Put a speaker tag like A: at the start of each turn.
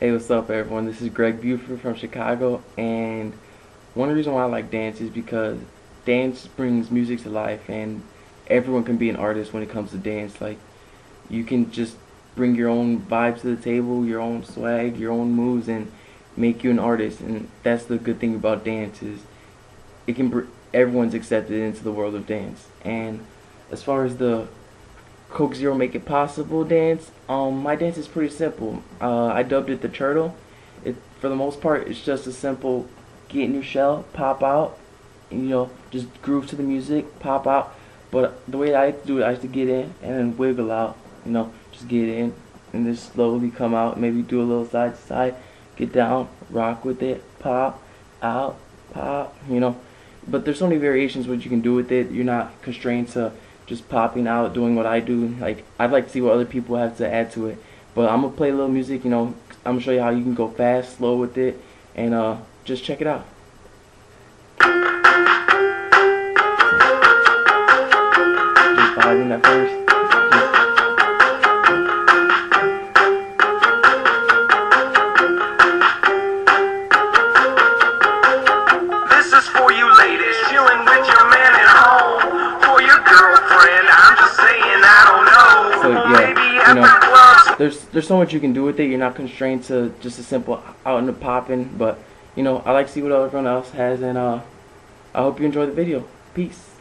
A: Hey, what's up, everyone? This is Greg Buford from Chicago, and one reason why I like dance is because dance brings music to life, and everyone can be an artist when it comes to dance. Like, you can just bring your own vibe to the table, your own swag, your own moves, and make you an artist. And that's the good thing about dance is it can br- everyone's accepted into the world of dance. And as far as the Coke Zero Make It Possible dance. Um, my dance is pretty simple. Uh, I dubbed it the turtle. It for the most part, it's just a simple get in your shell, pop out, and, you know, just groove to the music, pop out. But the way I do it, I have to get in and then wiggle out. You know, just get in and just slowly come out. Maybe do a little side to side, get down, rock with it, pop, out, pop. You know, but there's so many variations what you can do with it. You're not constrained to just popping out, doing what I do. Like I'd like to see what other people have to add to it. But I'm gonna play a little music. You know, I'm gonna show you how you can go fast, slow with it, and uh, just check it out. Just vibing at first. So, yeah, you know. there's there's so much you can do with it. You're not constrained to just a simple out and a popping. But you know, I like to see what everyone else has, and uh, I hope you enjoy the video. Peace.